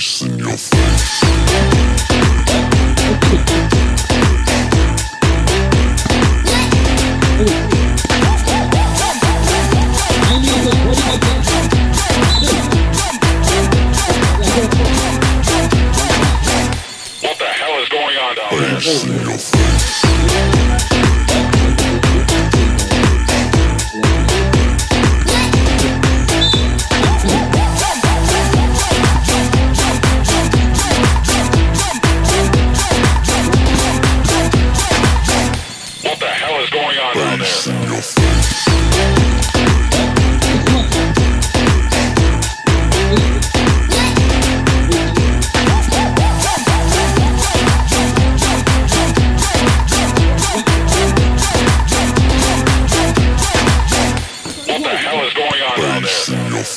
bass in your face. What the hell is going on down there? What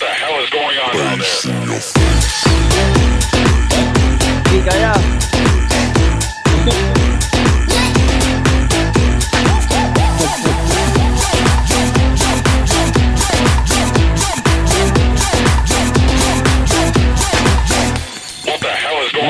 the hell is going on down there?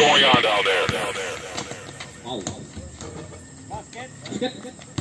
the hell is going on down there? Wow.